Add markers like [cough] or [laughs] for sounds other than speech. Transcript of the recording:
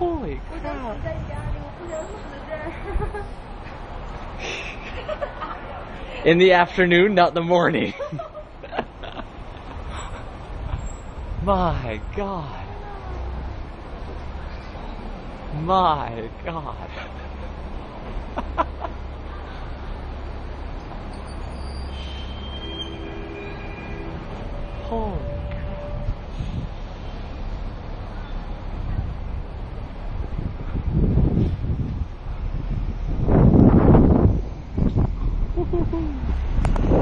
Holy crap. In the afternoon, not the morning. [laughs] My God. My God. [laughs] Holy. フフフフ。